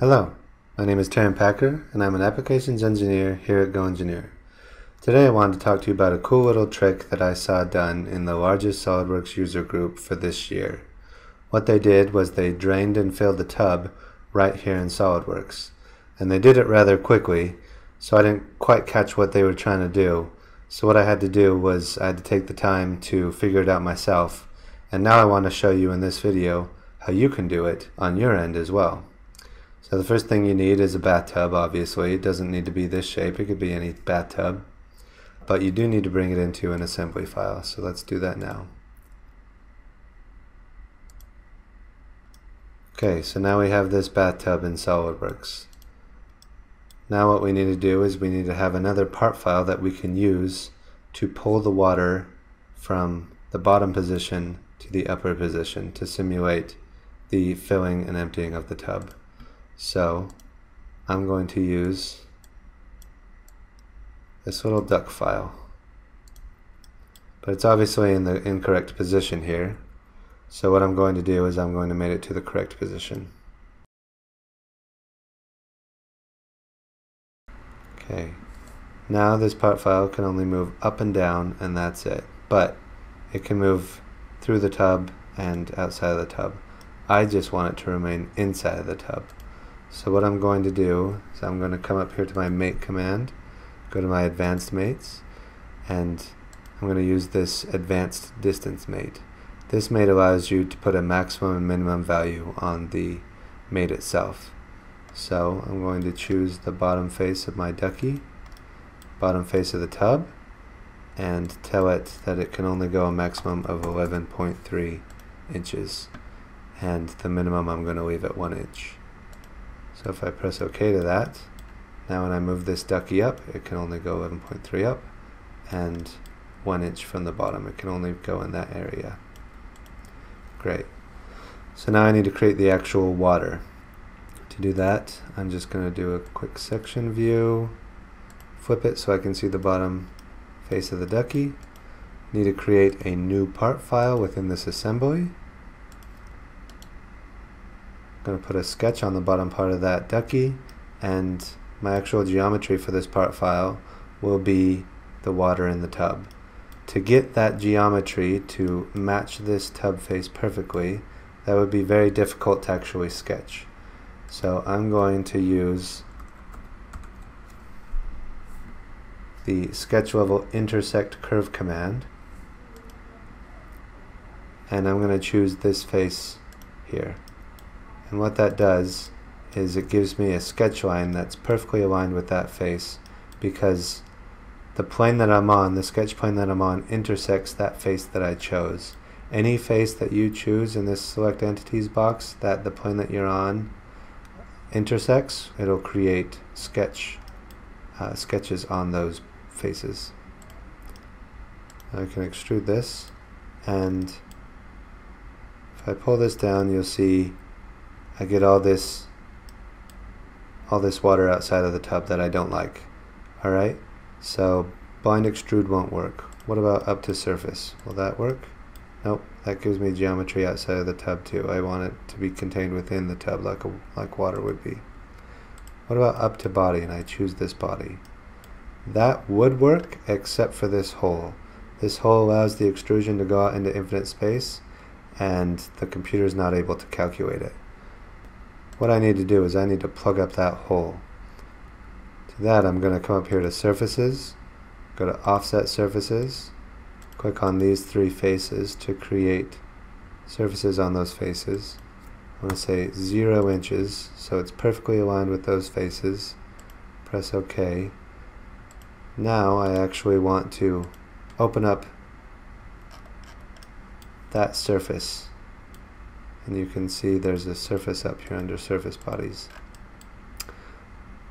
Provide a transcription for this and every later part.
Hello, my name is Taran Packer and I'm an applications engineer here at GoEngineer. Today I wanted to talk to you about a cool little trick that I saw done in the largest SOLIDWORKS user group for this year. What they did was they drained and filled the tub right here in SOLIDWORKS. And they did it rather quickly, so I didn't quite catch what they were trying to do. So what I had to do was I had to take the time to figure it out myself. And now I want to show you in this video how you can do it on your end as well. So the first thing you need is a bathtub, obviously. It doesn't need to be this shape, it could be any bathtub. But you do need to bring it into an assembly file, so let's do that now. Okay, so now we have this bathtub in SOLIDWORKS. Now what we need to do is we need to have another part file that we can use to pull the water from the bottom position to the upper position to simulate the filling and emptying of the tub. So I'm going to use this little duck file. But it's obviously in the incorrect position here. So what I'm going to do is I'm going to make it to the correct position. Okay, now this part file can only move up and down and that's it. But it can move through the tub and outside of the tub. I just want it to remain inside of the tub. So what I'm going to do is I'm going to come up here to my mate command, go to my advanced mates, and I'm going to use this advanced distance mate. This mate allows you to put a maximum and minimum value on the mate itself. So I'm going to choose the bottom face of my ducky, bottom face of the tub, and tell it that it can only go a maximum of 11.3 inches. And the minimum I'm going to leave at 1 inch. So if I press OK to that, now when I move this ducky up, it can only go 11.3 up, and 1 inch from the bottom. It can only go in that area. Great. So now I need to create the actual water. To do that, I'm just going to do a quick section view, flip it so I can see the bottom face of the ducky. Need to create a new part file within this assembly. I'm going to put a sketch on the bottom part of that ducky and my actual geometry for this part file will be the water in the tub to get that geometry to match this tub face perfectly, that would be very difficult to actually sketch. So I'm going to use the sketch level intersect curve command and I'm going to choose this face here. And what that does is it gives me a sketch line that's perfectly aligned with that face because the plane that I'm on, the sketch plane that I'm on, intersects that face that I chose. Any face that you choose in this select entities box that the plane that you're on intersects, it'll create sketch uh, sketches on those faces. I can extrude this and if I pull this down you'll see I get all this all this water outside of the tub that I don't like. Alright? So blind extrude won't work. What about up to surface? Will that work? Nope, that gives me geometry outside of the tub too. I want it to be contained within the tub like, a, like water would be. What about up to body and I choose this body? That would work except for this hole. This hole allows the extrusion to go out into infinite space and the computer is not able to calculate it. What I need to do is I need to plug up that hole To that I'm going to come up here to surfaces, go to offset surfaces, click on these three faces to create surfaces on those faces. I'm going to say 0 inches so it's perfectly aligned with those faces. Press OK. Now I actually want to open up that surface and you can see there's a surface up here under surface bodies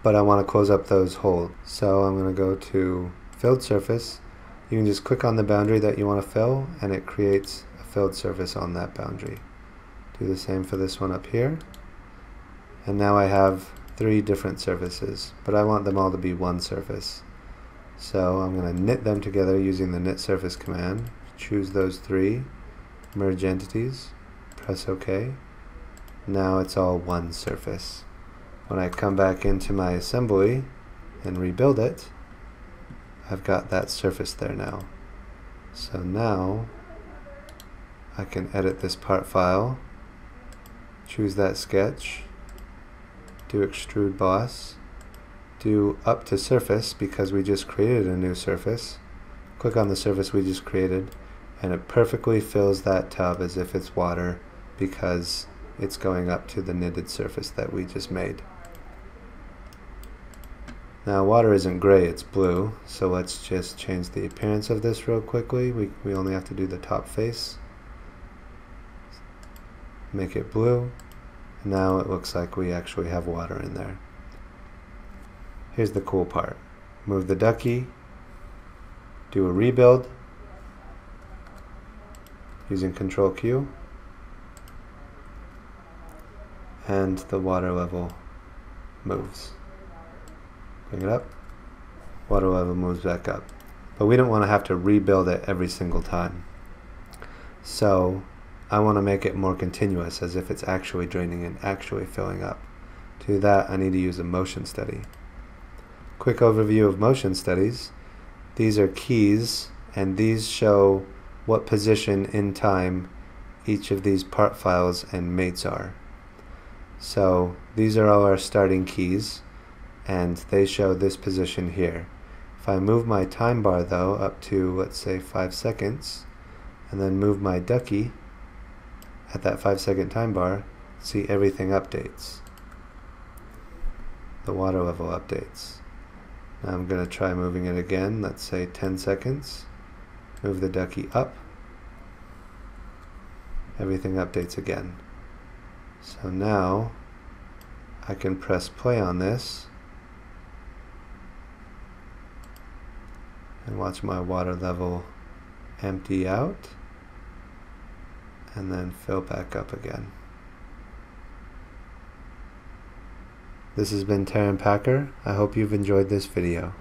but I want to close up those holes. So I'm going to go to filled surface. You can just click on the boundary that you want to fill and it creates a filled surface on that boundary. Do the same for this one up here. And now I have three different surfaces, but I want them all to be one surface. So I'm going to knit them together using the knit surface command. Choose those three, merge entities, press OK. Now it's all one surface. when I come back into my assembly and rebuild it, I've got that surface there now. So now I can edit this part file, choose that sketch, do extrude boss, do up to surface because we just created a new surface, click on the surface we just created, and it perfectly fills that tub as if it's water because it's going up to the knitted surface that we just made. Now water isn't gray, it's blue, so let's just change the appearance of this real quickly. We, we only have to do the top face. Make it blue. Now it looks like we actually have water in there. Here's the cool part. Move the ducky, do a rebuild using Control Q, and the water level moves. Bring it up, water level moves back up. But we don't want to have to rebuild it every single time. So I want to make it more continuous as if it's actually draining and actually filling up. To do that I need to use a motion study. Quick overview of motion studies. These are keys and these show what position in time each of these part files and mates are. So these are all our starting keys and they show this position here. If I move my time bar though up to let's say 5 seconds and then move my ducky at that 5 second time bar see everything updates. The water level updates. Now I'm going to try moving it again, let's say 10 seconds. Move the ducky up. Everything updates again. So now I can press play on this and watch my water level empty out and then fill back up again. This has been Taran Packer. I hope you've enjoyed this video.